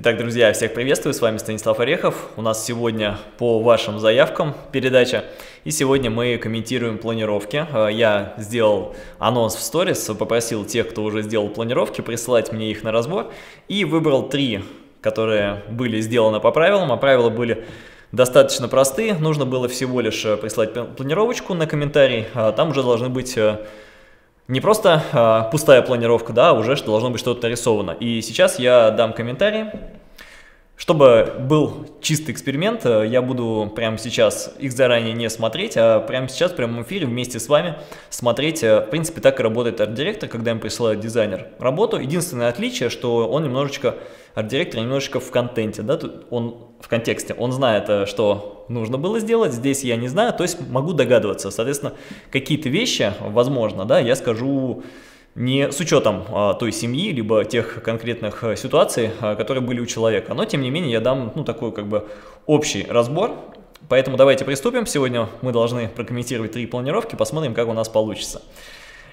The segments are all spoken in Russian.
Итак, друзья, всех приветствую, с вами Станислав Орехов. У нас сегодня по вашим заявкам передача. И сегодня мы комментируем планировки. Э, я сделал анонс в сторис, попросил тех, кто уже сделал планировки, присылать мне их на разбор. И выбрал три, которые были сделаны по правилам, а правила были достаточно простые. Нужно было всего лишь э, прислать планировочку на комментарий, а там уже должны быть э, не просто э, пустая планировка, да, а уже что должно быть что-то нарисовано. И сейчас я дам комментарии. Чтобы был чистый эксперимент, э, я буду прямо сейчас их заранее не смотреть, а прямо сейчас в прямом эфире вместе с вами смотреть, э, в принципе, так и работает арт-директор, когда им присылает дизайнер работу. Единственное отличие, что он немножечко, арт-директор немножечко в контенте, да, он в контексте, он знает, э, что нужно было сделать, здесь я не знаю, то есть могу догадываться. Соответственно, какие-то вещи, возможно, да, я скажу не с учетом а, той семьи, либо тех конкретных а, ситуаций, а, которые были у человека. Но, тем не менее, я дам, ну, такой, как бы, общий разбор. Поэтому давайте приступим. Сегодня мы должны прокомментировать три планировки, посмотрим, как у нас получится.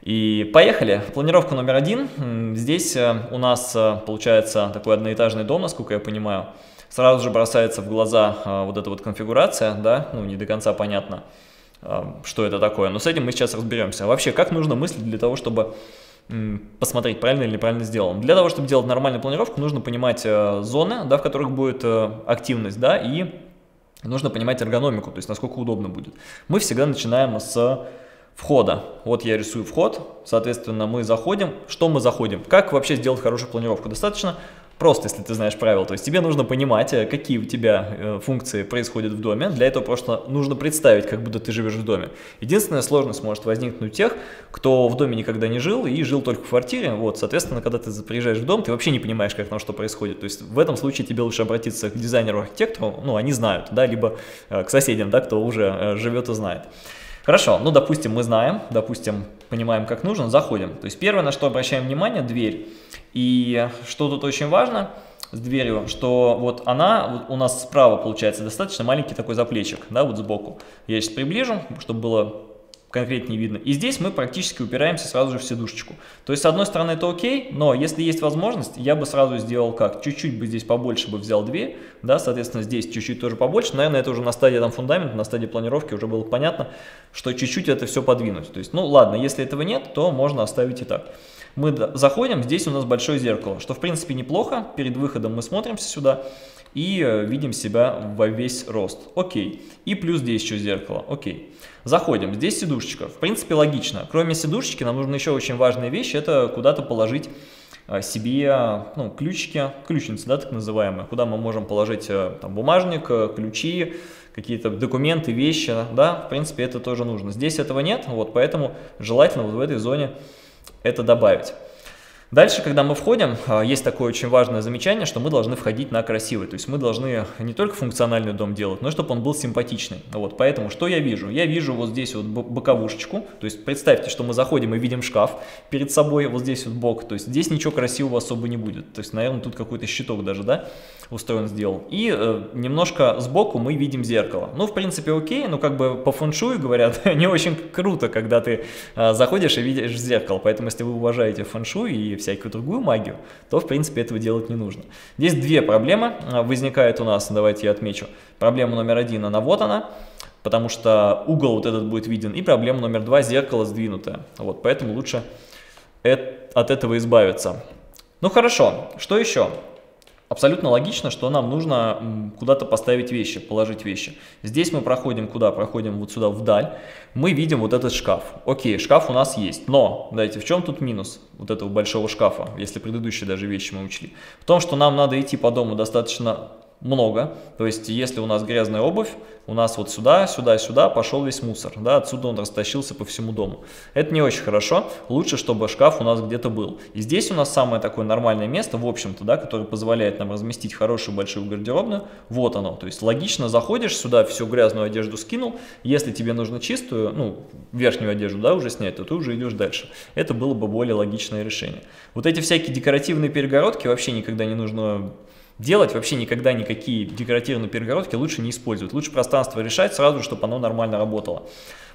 И поехали. Планировка номер один. Здесь э, у нас э, получается такой одноэтажный дом, насколько я понимаю. Сразу же бросается в глаза вот эта вот конфигурация, да, ну не до конца понятно, что это такое, но с этим мы сейчас разберемся. Вообще, как нужно мыслить для того, чтобы посмотреть, правильно или неправильно сделан. Для того, чтобы делать нормальную планировку, нужно понимать э, зоны, да, в которых будет э, активность, да, и нужно понимать эргономику, то есть насколько удобно будет. Мы всегда начинаем с входа. Вот я рисую вход, соответственно, мы заходим. Что мы заходим? Как вообще сделать хорошую планировку? Достаточно Просто, если ты знаешь правила. То есть тебе нужно понимать, э, какие у тебя э, функции происходят в доме. Для этого просто нужно представить, как будто ты живешь в доме. Единственная сложность может возникнуть у тех, кто в доме никогда не жил и жил только в квартире. Вот, соответственно, когда ты приезжаешь в дом, ты вообще не понимаешь, как там что происходит. То есть в этом случае тебе лучше обратиться к дизайнеру-архитектору, ну, они знают, да, либо э, к соседям, да, кто уже живет и знает. Хорошо, ну, допустим, мы знаем, допустим, понимаем, как нужно, заходим. То есть первое, на что обращаем внимание, дверь. И что тут очень важно с дверью, что вот она вот у нас справа получается достаточно маленький такой заплечик, да, вот сбоку. Я сейчас приближу, чтобы было конкретнее видно. И здесь мы практически упираемся сразу же в сидушечку. То есть, с одной стороны, это окей, но если есть возможность, я бы сразу сделал как? Чуть-чуть бы здесь побольше бы взял две, да, соответственно, здесь чуть-чуть тоже побольше. Наверное, это уже на стадии там фундамента, на стадии планировки уже было понятно, что чуть-чуть это все подвинуть. То есть, ну ладно, если этого нет, то можно оставить и так. Мы заходим, здесь у нас большое зеркало, что в принципе неплохо. Перед выходом мы смотримся сюда и э, видим себя во весь рост. Окей. И плюс здесь еще зеркало. Окей. Заходим. Здесь сидушечка. В принципе, логично. Кроме сидушечки, нам нужна еще очень важная вещь. Это куда-то положить э, себе ну, ключики, ключницы, да, так называемые, куда мы можем положить э, там, бумажник, ключи, какие-то документы, вещи, да, в принципе, это тоже нужно. Здесь этого нет, вот, поэтому желательно вот в этой зоне это добавить. Дальше, когда мы входим, а, есть такое очень важное замечание, что мы должны входить на красивый. То есть мы должны не только функциональный дом делать, но чтобы он был симпатичный. Вот, поэтому что я вижу? Я вижу вот здесь вот боковушечку. То есть представьте, что мы заходим и видим шкаф перед собой, вот здесь вот бок. То есть здесь ничего красивого особо не будет. То есть, наверное, тут какой-то щиток даже, да, устроен, сделал. И э, немножко сбоку мы видим зеркало. Ну, в принципе, окей, но как бы по фэншую говорят, не очень круто, когда ты э, заходишь и видишь зеркало. Поэтому, если вы уважаете фэншуй и всякую другую магию, то в принципе этого делать не нужно. Здесь две проблемы а, возникает у нас, давайте я отмечу. Проблема номер один, она вот она, потому что угол вот этот будет виден. И проблема номер два, зеркало сдвинутое. Вот, поэтому лучше от этого избавиться. Ну хорошо, что еще? Абсолютно логично, что нам нужно куда-то поставить вещи, положить вещи. Здесь мы проходим куда? Проходим вот сюда вдаль. Мы видим вот этот шкаф. Окей, шкаф у нас есть. Но, знаете, в чем тут минус вот этого большого шкафа, если предыдущие даже вещи мы учли? В том, что нам надо идти по дому достаточно много. То есть, если у нас грязная обувь, у нас вот сюда, сюда, сюда пошел весь мусор. Да, отсюда он растащился по всему дому. Это не очень хорошо. Лучше, чтобы шкаф у нас где-то был. И здесь у нас самое такое нормальное место, в общем-то, да, которое позволяет нам разместить хорошую большую гардеробную. Вот оно. То есть, логично заходишь сюда, всю грязную одежду скинул. Если тебе нужно чистую, ну, верхнюю одежду, да, уже снять, то ты уже идешь дальше. Это было бы более логичное решение. Вот эти всякие декоративные перегородки вообще никогда не нужно Делать вообще никогда никакие декоративные перегородки лучше не использовать. Лучше пространство решать сразу, чтобы оно нормально работало.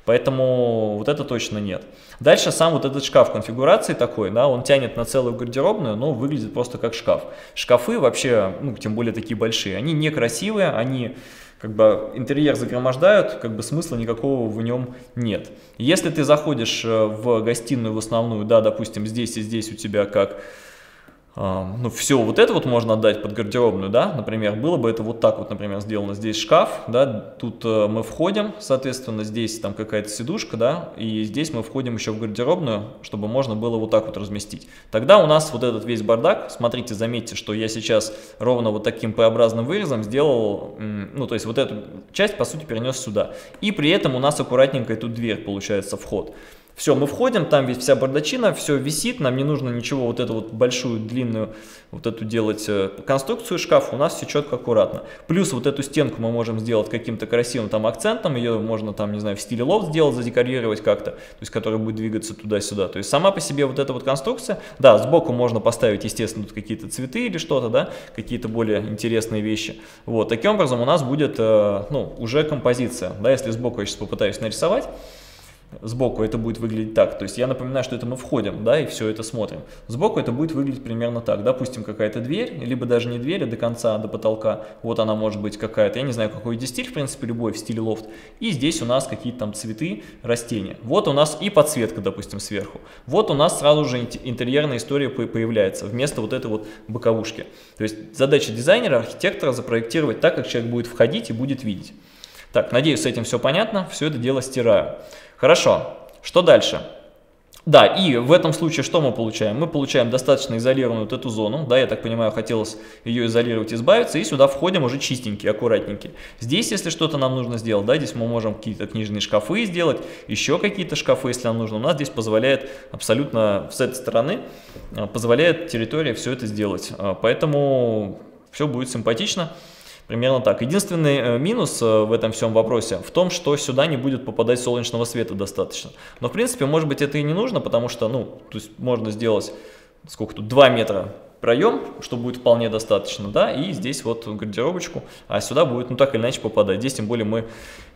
Поэтому вот это точно нет. Дальше сам вот этот шкаф конфигурации такой, да, он тянет на целую гардеробную, но выглядит просто как шкаф. Шкафы вообще, ну, тем более такие большие, они некрасивые, они как бы интерьер загромождают, как бы смысла никакого в нем нет. Если ты заходишь э, в гостиную в основную, да, допустим, здесь и здесь у тебя как ну, все вот это вот можно отдать под гардеробную, да, например, было бы это вот так вот, например, сделано, здесь шкаф, да, тут э, мы входим, соответственно, здесь там какая-то сидушка, да, и здесь мы входим еще в гардеробную, чтобы можно было вот так вот разместить. Тогда у нас вот этот весь бардак, смотрите, заметьте, что я сейчас ровно вот таким П-образным вырезом сделал, ну, то есть вот эту часть, по сути, перенес сюда. И при этом у нас аккуратненько тут дверь, получается, вход. Все, мы входим, там ведь вся бардачина, все висит, нам не нужно ничего, вот эту вот большую, длинную, вот эту делать э, конструкцию шкафа, у нас все четко, аккуратно. Плюс вот эту стенку мы можем сделать каким-то красивым там акцентом, ее можно там, не знаю, в стиле лофт сделать, задекорировать как-то, то есть которая будет двигаться туда-сюда. То есть сама по себе вот эта вот конструкция, да, сбоку можно поставить, естественно, тут какие-то цветы или что-то, да, какие-то более интересные вещи. Вот, таким образом у нас будет, э, ну, уже композиция, да, если сбоку я сейчас попытаюсь нарисовать, сбоку это будет выглядеть так. То есть я напоминаю, что это мы входим, да, и все это смотрим. Сбоку это будет выглядеть примерно так. Допустим, какая-то дверь, либо даже не дверь, а до конца, до потолка. Вот она может быть какая-то, я не знаю, какой здесь стиль, в принципе, любой в стиле лофт. И здесь у нас какие-то там цветы, растения. Вот у нас и подсветка, допустим, сверху. Вот у нас сразу же интерьерная история появляется вместо вот этой вот боковушки. То есть задача дизайнера, архитектора запроектировать так, как человек будет входить и будет видеть. Так, надеюсь, с этим все понятно. Все это дело стираю. Хорошо, что дальше? Да, и в этом случае что мы получаем? Мы получаем достаточно изолированную вот эту зону, да, я так понимаю, хотелось ее изолировать, избавиться, и сюда входим уже чистенькие, аккуратненькие. Здесь, если что-то нам нужно сделать, да, здесь мы можем какие-то книжные шкафы сделать, еще какие-то шкафы, если нам нужно. У нас здесь позволяет абсолютно с этой стороны, а, позволяет территория все это сделать. А, поэтому все будет симпатично. Примерно так. Единственный э, минус э, в этом всем вопросе в том, что сюда не будет попадать солнечного света достаточно. Но в принципе, может быть, это и не нужно, потому что, ну, то есть можно сделать, сколько тут, 2 метра проем, что будет вполне достаточно, да, и здесь вот гардеробочку, а сюда будет, ну, так или иначе попадать. Здесь, тем более, мы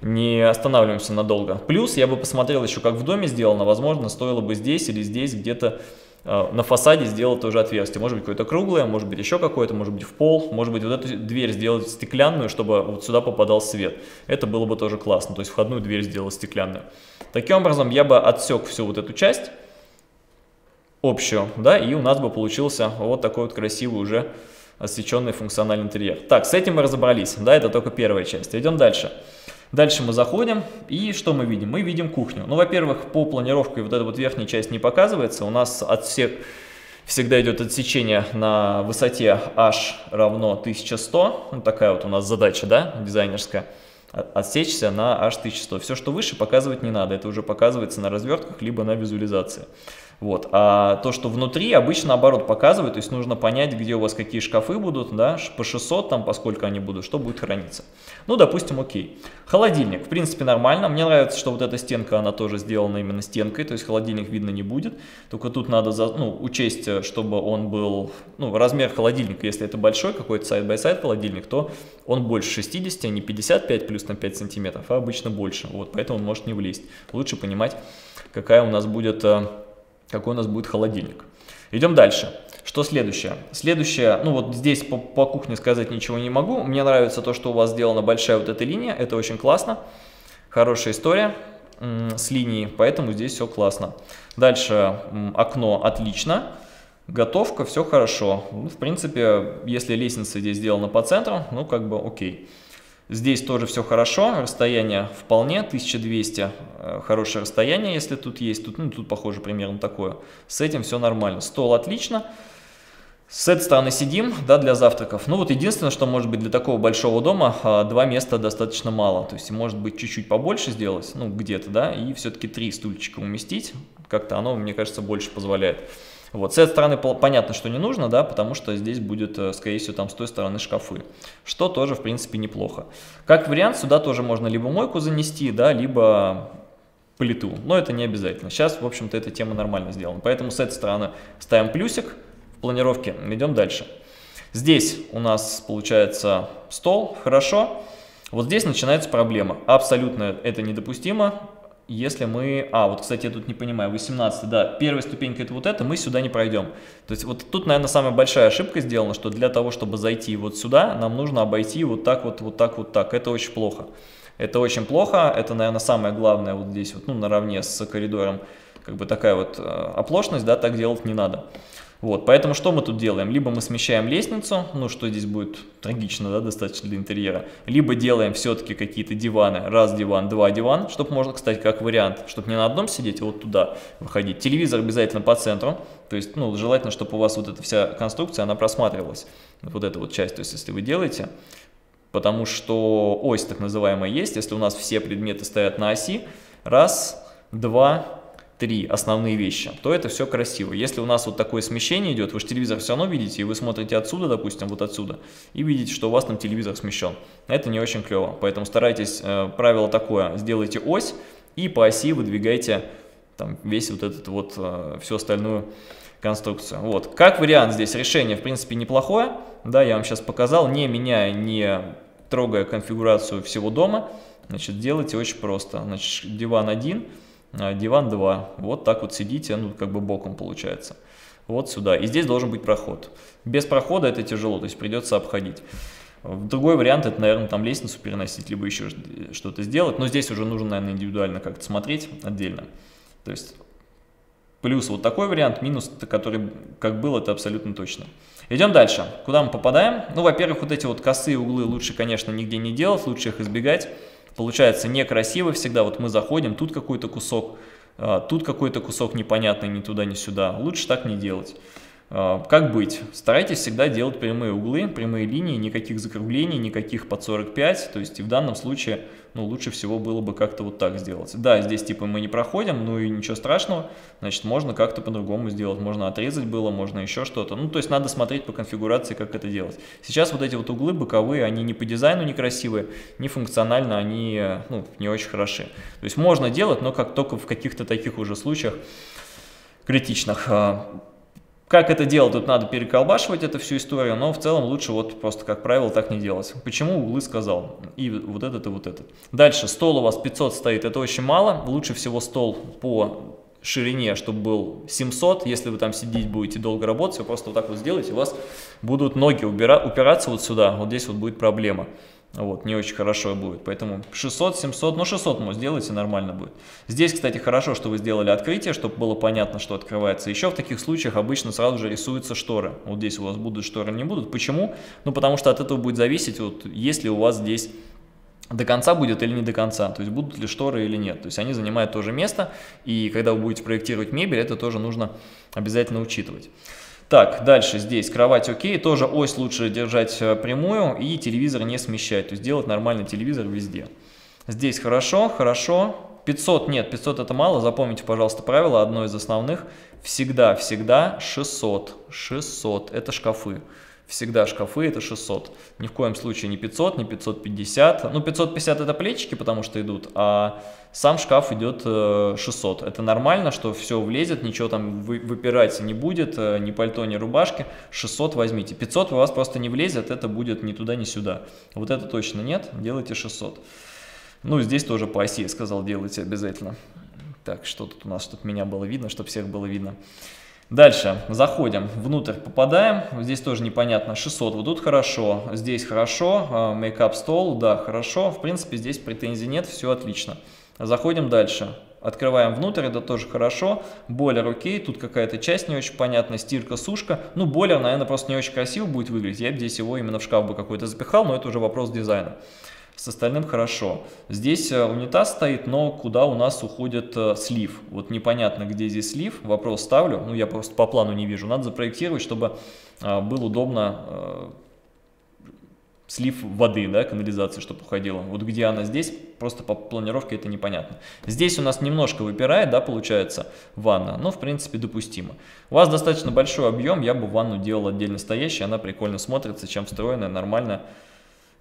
не останавливаемся надолго. Плюс я бы посмотрел еще, как в доме сделано, возможно, стоило бы здесь или здесь где-то на фасаде сделать тоже отверстие. Может быть какое-то круглое, может быть еще какое-то, может быть в пол, может быть вот эту дверь сделать стеклянную, чтобы вот сюда попадал свет. Это было бы тоже классно, то есть входную дверь сделать стеклянную. Таким образом я бы отсек всю вот эту часть общую, да, и у нас бы получился вот такой вот красивый уже освещенный функциональный интерьер. Так, с этим мы разобрались, да, это только первая часть. Идем дальше. Дальше мы заходим, и что мы видим? Мы видим кухню. Ну, во-первых, по планировке вот эта вот верхняя часть не показывается. У нас отсек всегда идет отсечение на высоте h равно 1100. Ну, такая вот у нас задача, да, дизайнерская. Отсечься на h1100. Все, что выше, показывать не надо. Это уже показывается на развертках, либо на визуализации. Вот. А то, что внутри, обычно наоборот показывает, то есть нужно понять, где у вас какие шкафы будут, да, по 600 там, поскольку они будут, что будет храниться. Ну, допустим, окей. Холодильник, в принципе, нормально. Мне нравится, что вот эта стенка, она тоже сделана именно стенкой, то есть холодильник видно не будет. Только тут надо за, ну, учесть, чтобы он был, ну, размер холодильника, если это большой какой-то side-by-side холодильник, то он больше 60, а не 55 плюс на 5 сантиметров, а обычно больше. Вот, поэтому он может не влезть. Лучше понимать, какая у нас будет э, какой у нас будет холодильник. Идем дальше. Что следующее? Следующее, ну вот здесь по, по кухне сказать ничего не могу. Мне нравится то, что у вас сделана большая вот эта линия. Это очень классно. Хорошая история с линией, поэтому здесь все классно. Дальше окно отлично. Готовка, все хорошо. Ну, в принципе, если лестница здесь сделана по центру, ну как бы окей. Здесь тоже все хорошо, расстояние вполне, 1200, э, хорошее расстояние, если тут есть, тут, ну, тут похоже примерно такое. С этим все нормально, стол отлично. С этой стороны сидим, да, для завтраков. Ну вот единственное, что может быть для такого большого дома, а, два места достаточно мало. То есть может быть чуть-чуть побольше сделать, ну где-то, да, и все-таки три стульчика уместить. Как-то оно, мне кажется, больше позволяет. Вот. С этой стороны понятно, что не нужно, да, потому что здесь будет, э, скорее всего, там с той стороны шкафы, что тоже, в принципе, неплохо. Как вариант, сюда тоже можно либо мойку занести, да, либо плиту, но это не обязательно. Сейчас, в общем-то, эта тема нормально сделана, поэтому с этой стороны ставим плюсик в планировке, идем дальше. Здесь у нас получается стол, хорошо. Вот здесь начинается проблема. Абсолютно это недопустимо если мы... А, вот, кстати, я тут не понимаю, 18, да, первая ступенька это вот это, мы сюда не пройдем. То есть вот тут, наверное, самая большая ошибка сделана, что для того, чтобы зайти вот сюда, нам нужно обойти вот так вот, вот так, вот так. Это очень плохо. Это очень плохо, это, наверное, самое главное вот здесь, вот, ну, наравне с коридором, как бы такая вот э, оплошность, да, так делать не надо. Вот, поэтому что мы тут делаем? Либо мы смещаем лестницу, ну что здесь будет трагично, да, достаточно для интерьера, либо делаем все-таки какие-то диваны, раз диван, два диван, чтобы можно, кстати, как вариант, чтобы не на одном сидеть, а вот туда выходить. Телевизор обязательно по центру, то есть, ну, желательно, чтобы у вас вот эта вся конструкция, она просматривалась, вот эта вот часть, то есть, если вы делаете, потому что ось так называемая есть, если у нас все предметы стоят на оси, раз, два, три основные вещи, то это все красиво. Если у нас вот такое смещение идет, вы же телевизор все равно видите, и вы смотрите отсюда, допустим, вот отсюда, и видите, что у вас там телевизор смещен. Это не очень клево, поэтому старайтесь, э, правило такое, сделайте ось и по оси выдвигайте там весь вот этот вот, э, всю остальную конструкцию. Вот, как вариант здесь? Решение, в принципе, неплохое, да, я вам сейчас показал, не меняя, не трогая конфигурацию всего дома, значит, делайте очень просто, значит, диван 1, а, диван 2. Вот так вот сидите, ну как бы боком получается. Вот сюда. И здесь должен быть проход. Без прохода это тяжело, то есть придется обходить. Другой вариант, это, наверное, там лестницу переносить, либо еще что-то сделать. Но здесь уже нужно, наверное, индивидуально как-то смотреть отдельно. То есть плюс вот такой вариант, минус, который как был, это абсолютно точно. Идем дальше. Куда мы попадаем? Ну, во-первых, вот эти вот косые углы лучше, конечно, нигде не делать, лучше их избегать. Получается некрасиво всегда, вот мы заходим, тут какой-то кусок, а, тут какой-то кусок непонятный ни туда, ни сюда. Лучше так не делать. А, как быть? Старайтесь всегда делать прямые углы, прямые линии, никаких закруглений, никаких под 45. То есть и в данном случае ну, лучше всего было бы как-то вот так сделать. Да, здесь типа мы не проходим, ну и ничего страшного, значит можно как-то по-другому сделать. Можно отрезать было, можно еще что-то. Ну, то есть надо смотреть по конфигурации, как это делать. Сейчас вот эти вот углы боковые, они ни по дизайну некрасивые, ни функционально они ну, не очень хороши. То есть можно делать, но как только в каких-то таких уже случаях критичных. Как это делать, тут надо переколбашивать эту всю историю, но в целом лучше вот просто, как правило, так не делать. Почему углы сказал? И вот этот, и вот этот. Дальше, стол у вас 500 стоит, это очень мало. Лучше всего стол по ширине, чтобы был 700. Если вы там сидеть будете долго работать, вы просто вот так вот сделаете, у вас будут ноги упираться вот сюда, вот здесь вот будет проблема. Вот, не очень хорошо будет. Поэтому 600, 700, ну 600 ну, сделайте, нормально будет. Здесь, кстати, хорошо, что вы сделали открытие, чтобы было понятно, что открывается. Еще в таких случаях обычно сразу же рисуются шторы. Вот здесь у вас будут шторы, не будут. Почему? Ну, потому что от этого будет зависеть, вот, если у вас здесь до конца будет или не до конца, то есть будут ли шторы или нет. То есть они занимают то же место, и когда вы будете проектировать мебель, это тоже нужно обязательно учитывать. Так, дальше здесь кровать окей, тоже ось лучше держать э, прямую и телевизор не смещать, то есть делать нормальный телевизор везде. Здесь хорошо, хорошо. 500 нет, 500 это мало, запомните, пожалуйста, правило, одно из основных. Всегда, всегда 600, 600, это шкафы. Всегда шкафы это 600. Ни в коем случае не 500, не 550. Ну, 550 это плечики, потому что идут, а сам шкаф идет 600. Э, это нормально, что все влезет, ничего там выпирать не будет, э, ни пальто, ни рубашки. 600 возьмите. 500 у вас просто не влезет, это будет ни туда, ни сюда. Вот это точно нет, делайте 600. Ну, здесь тоже по оси, я сказал, делайте обязательно. Так, что тут у нас, чтобы меня было видно, чтобы всех было видно. Дальше, заходим, внутрь попадаем, здесь тоже непонятно, 600, вот тут хорошо, здесь хорошо, мейкап стол, да, хорошо, в принципе здесь претензий нет, все отлично. Заходим дальше, открываем внутрь, это тоже хорошо, бойлер окей, тут какая-то часть не очень понятная, стирка, сушка, ну бойлер, наверное, просто не очень красиво будет выглядеть, я бы здесь его именно в шкаф бы какой-то запихал, но это уже вопрос дизайна. С остальным хорошо. Здесь э, унитаз стоит, но куда у нас уходит э, слив? Вот непонятно, где здесь слив. Вопрос ставлю. Ну, я просто по плану не вижу. Надо запроектировать, чтобы э, было удобно слив воды, да, канализации, чтобы уходила. Вот где она здесь, просто по планировке это непонятно. Здесь у нас немножко выпирает, да, получается, ванна, но в принципе допустимо. У вас достаточно большой объем, я бы ванну делал отдельно стоящей, она прикольно смотрится, чем встроенная, нормально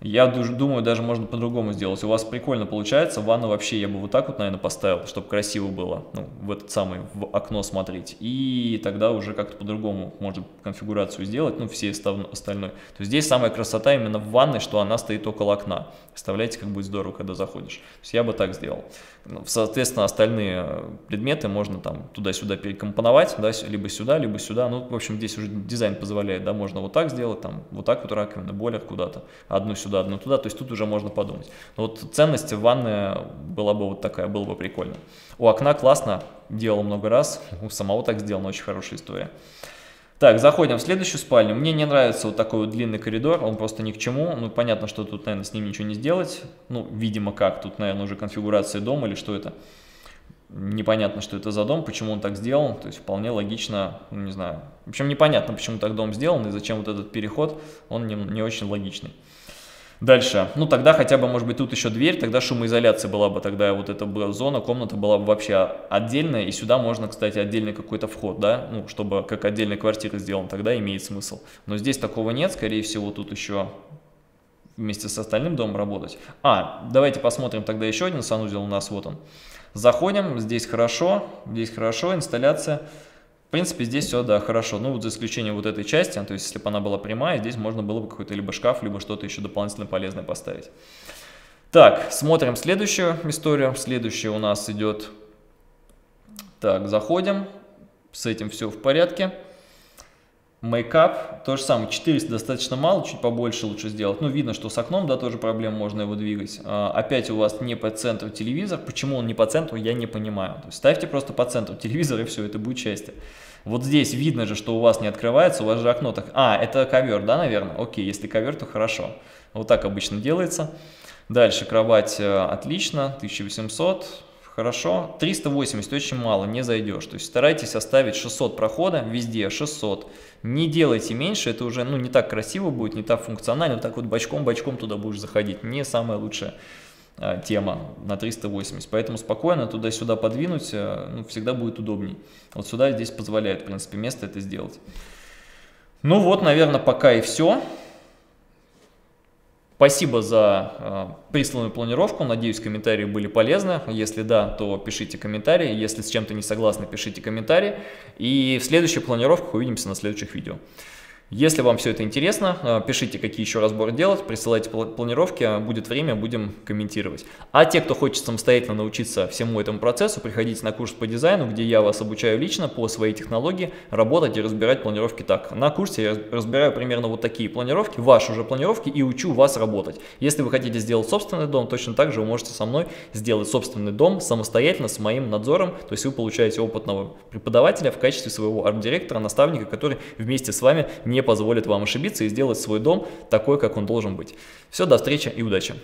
Я думаю, даже можно по-другому сделать. У вас прикольно получается. Ванну вообще я бы вот так вот, наверное, поставил, чтобы красиво было. Ну, в этот самый в окно смотреть. И тогда уже как-то по-другому можно конфигурацию сделать, ну, все остальное. То есть здесь самая красота именно в ванной, что она стоит около окна. Представляете, как будет здорово, когда заходишь. То есть я бы так сделал. Ну, соответственно, остальные э, предметы можно там туда-сюда перекомпоновать, да, либо сюда, либо сюда. Ну, в общем, здесь уже дизайн позволяет, да, можно вот так сделать, там, вот так вот раковина, бойлер куда-то, одну сюда, одну туда, то есть тут уже можно подумать. Но вот ценность ванны была бы вот такая, было бы прикольно. У окна классно, делал много раз, у самого так сделано, очень хорошая история. Так, заходим в следующую спальню. Мне не нравится вот такой вот длинный коридор, он просто ни к чему. Ну, понятно, что тут, наверное, с ним ничего не сделать. Ну, видимо, как. Тут, наверное, уже конфигурация дома или что это. Непонятно, что это за дом, почему он так сделан. То есть, вполне логично, ну, не знаю. В общем, непонятно, почему так дом сделан и зачем вот этот переход. Он не, не очень логичный. Дальше, ну тогда хотя бы, может быть, тут еще дверь, тогда шумоизоляция была бы, тогда вот эта была зона, комната была бы вообще отдельная, и сюда можно, кстати, отдельный какой-то вход, да, ну, чтобы как отдельная квартира сделан, тогда имеет смысл. Но здесь такого нет, скорее всего, тут еще вместе с остальным домом работать. А, давайте посмотрим тогда еще один санузел у нас, вот он. Заходим, здесь хорошо, здесь хорошо, инсталляция принципе, здесь все, да, хорошо. Ну, вот за исключением вот этой части, то есть, если бы она была прямая, здесь можно было бы какой-то либо шкаф, либо что-то еще дополнительно полезное поставить. Так, смотрим следующую историю. Следующая у нас идет... Так, заходим. С этим все в порядке. Мейкап, то же самое, 400 достаточно мало, чуть побольше лучше сделать. Ну, видно, что с окном, да, тоже проблем, можно его двигать. А, опять у вас не по центру телевизор, почему он не по центру, я не понимаю. То есть ставьте просто по центру телевизор и все, это будет счастье. Вот здесь видно же, что у вас не открывается, у вас же окно так... А, это ковер, да, наверное? Окей, если ковер, то хорошо. Вот так обычно делается. Дальше кровать э, отлично, 1800 хорошо. 380 очень мало, не зайдешь. То есть старайтесь оставить 600 прохода, везде 600. Не делайте меньше, это уже ну, не так красиво будет, не так функционально. Так вот бочком-бочком туда будешь заходить. Не самая лучшая а, тема на 380. Поэтому спокойно туда-сюда подвинуть а, ну, всегда будет удобней. Вот сюда здесь позволяет, в принципе, место это сделать. Ну вот, наверное, пока и все. Спасибо за э, присланную планировку. Надеюсь, комментарии были полезны. Если да, то пишите комментарии. Если с чем-то не согласны, пишите комментарии. И в следующих планировках увидимся на следующих видео. Если вам все это интересно, э, пишите, какие еще разборы делать, присылайте планировки, будет время, будем комментировать. А те, кто хочет самостоятельно научиться всему этому процессу, приходите на курс по дизайну, где я вас обучаю лично по своей технологии работать и разбирать планировки так. На курсе я разбираю примерно вот такие планировки, ваши уже планировки и учу вас работать. Если вы хотите сделать собственный дом, точно так же вы можете со мной сделать собственный дом самостоятельно с моим надзором, то есть вы получаете опытного преподавателя в качестве своего арт-директора, наставника, который вместе с вами не позволит вам ошибиться и сделать свой дом такой, как он должен быть. Все, до встречи и удачи!